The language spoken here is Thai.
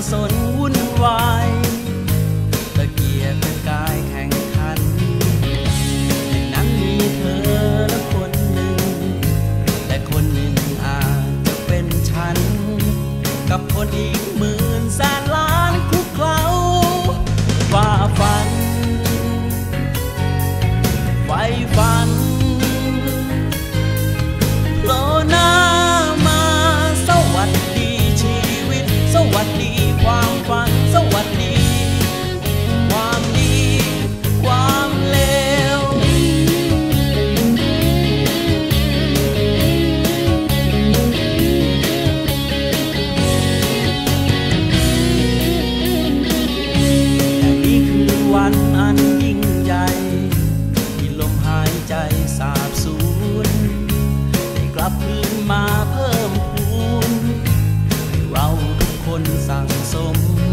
บสน คนสั่งสม